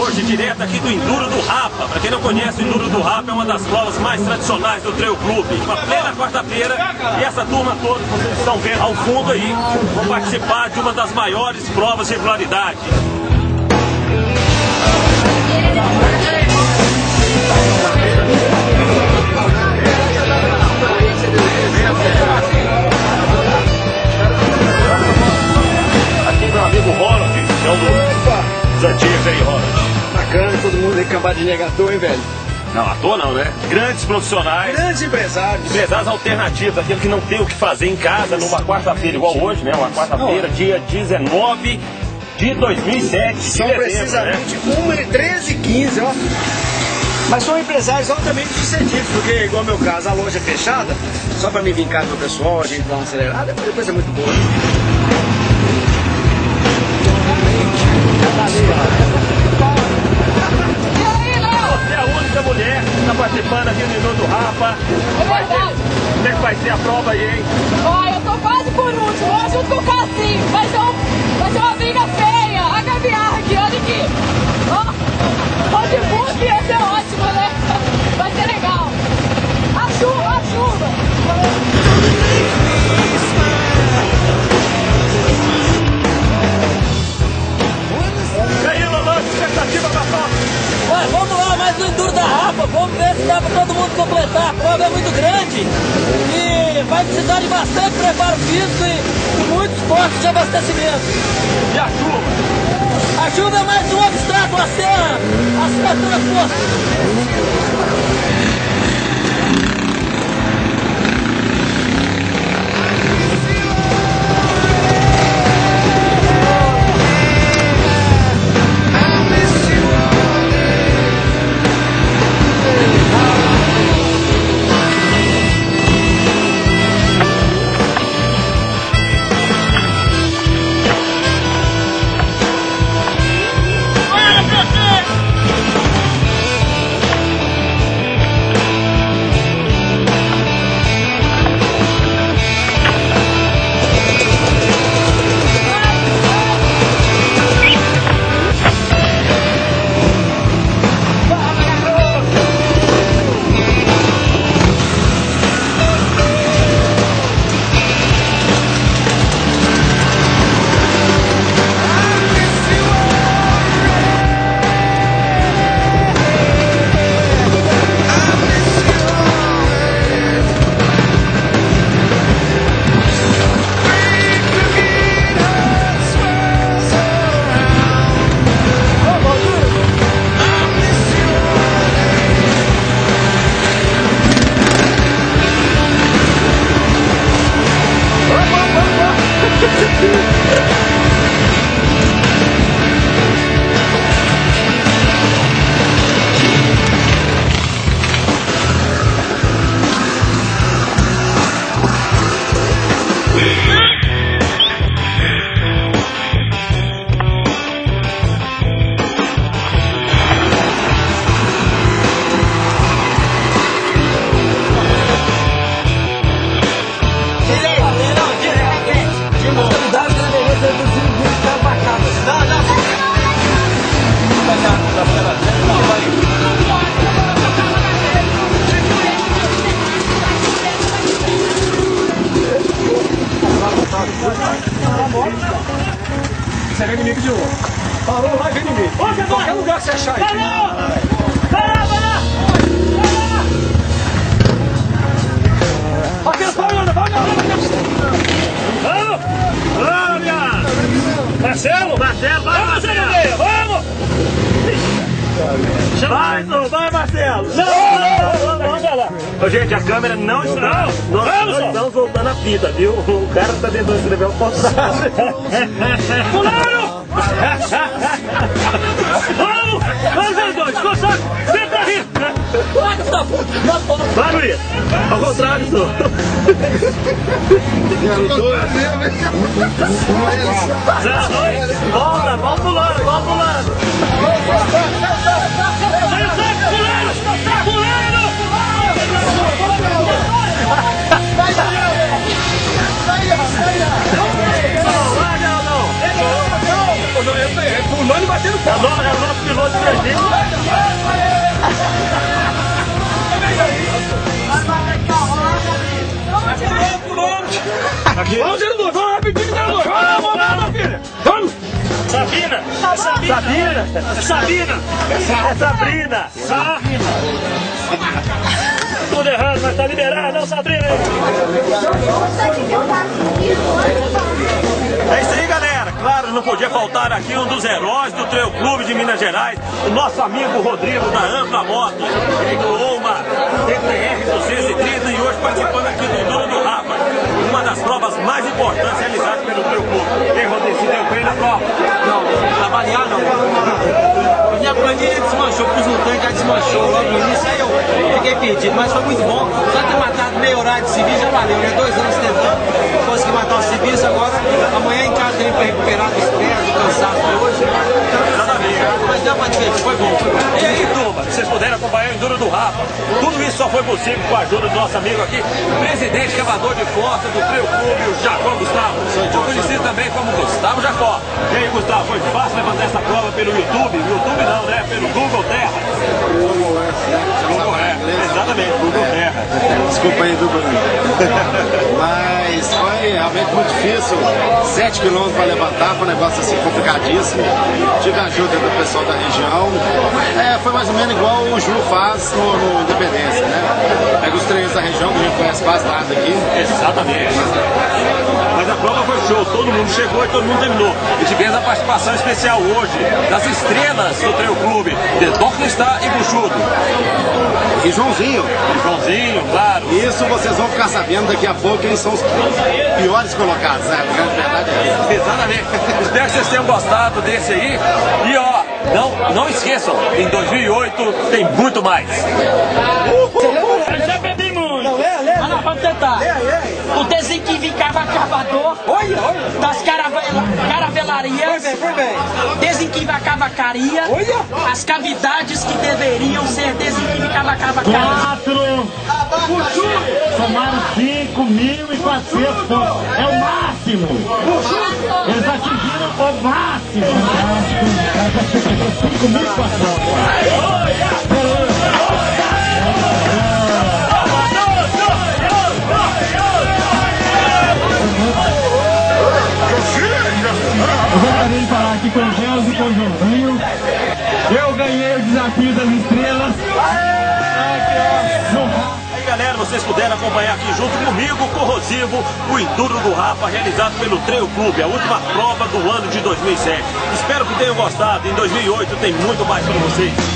hoje direto aqui do Enduro do Rapa. Para quem não conhece, o Enduro do Rapa é uma das provas mais tradicionais do Trail Clube. Uma plena quarta-feira e essa turma toda que vocês estão vendo ao fundo aí vão participar de uma das maiores provas de regularidade. De negar à toa, hein, velho? Não, à toa não, né? Grandes profissionais. Grandes empresários. Empresários alternativos, aquele que não tem o que fazer em casa numa quarta-feira, igual hoje, né? Uma quarta-feira, dia 19 de 2007. São de dezembro, né? precisamente 1 e 13 e 15, ó. Mas são empresários altamente sucedidos, porque, igual meu caso, a loja é fechada, só pra me casa do pessoal, a gente dar uma acelerada, é coisa muito boa. Você é a única mulher que está participando aqui no Minuto Rapa. É verdade. Como é que vai ser a prova aí, hein? Ó, eu tô quase por último, ó, junto com o Cassim. Vai ser, um, muito e vai precisar de bastante preparo físico e muitos postos de abastecimento. E a chuva? A chuva é mais um obstáculo a ser, a ser transposto. Você é inimigo de novo. Parou lá, vem inimigo. Qualquer lugar que você achar aí. Aqui, vai, vai, vai, Vamos! Vamos, minha! Marcelo! Marcelo, vai, Marcelo! Vamos! Vai, vai, Marcelo! Não, Ô, gente, a câmera não está. Nós Vamos, não estamos voltando a fita, viu? O cara está tentando escrever o postado. Fulano! Vamos! Vamos, Zé consegue! Vem pra rir! Vai! Nós Luiz! Ao contrário, senhor. Não, dois. Volta, volta pulando, volta voando e batendo palma. É, o nosso piloto de Brasil. Aqui. Vamos, Geraldo, vamos rapidinho, então, Geraldo. Vamos, vamos, filho. Vamos. Sabina. Sabina. Sabina. É Sabina. É Sabrina. Sabrina. Tudo errado, mas tá liberado, é não, Sabrina. É isso aí, galera. Claro, não podia faltar aqui um dos heróis do Trail Clube de Minas Gerais, o nosso amigo Rodrigo da Ampla Moto. Ele doou uma DTR 230 e hoje participando aqui do Enduro do Rafa, uma das provas mais importantes realizadas pelo Trail Clube. Ei, Rodrigo, você deu bem na prova? Não, trabalhar não. Minha planilha desmanchou, pus no tanque, já desmanchou logo no início, aí eu fiquei perdido, mas foi muito bom. Só ter matado meio horário de serviço já valeu, né? Dois anos tentando, consegui matar o serviço, agora amanhã em casa tem pra recuperar do estresse, do cansaço de hoje. Mas deu pra divertir, foi bom, foi bom. E aí, turma, vocês puderam acompanhar o Enduro do Rafa. Tudo isso só foi possível com a ajuda do nosso amigo aqui, presidente cavador de força do Trail Clube, o Jacó Gustavo. Eu conhecido também como Gustavo Jacó. E aí, Gustavo, foi fácil levantar essa prova pelo YouTube? YouTube não, né? Pelo Google Terra. Exatamente, Terra. Desculpa aí, Dudu. Mas foi realmente muito difícil. 7 quilômetros para levantar, foi um negócio assim complicadíssimo. Tive ajuda do pessoal da região. É, foi mais ou menos igual o Ju faz no, no Independência, né? Pega os treinos da região, que a gente conhece quase nada aqui. Exatamente. A prova foi show, todo mundo chegou e todo mundo terminou. E tivemos a participação especial hoje das estrelas do Trail Clube, de Dorklistar e Buchudo. E Joãozinho, E Joãozinho, claro. isso vocês vão ficar sabendo daqui a pouco quem são os piores colocados, né? A verdade é essa. Exatamente. Espero que vocês tenham gostado desse aí. E ó, não, não esqueçam, em 2008 tem muito mais. Eu desinquivicava cavador Olha, olha. das caravela, caravelarias, Foi bem, foi bem. desinquivacavacaria, Olha. as cavidades que deveriam ser desinquivacavacaria. Quatro. Somaram cinco mil e quatrocentos pontos. É o máximo. Eles atingiram o máximo. Cinco mil e quatrocentos. Gostaria de falar aqui com o Gels e com o Joãozinho. Eu ganhei o desafio das estrelas. Aí galera, vocês puderam acompanhar aqui junto comigo, corrosivo, o Enduro do Rafa, realizado pelo Trail Clube, a última prova do ano de 2007. Espero que tenham gostado. Em 2008 tem muito mais para vocês.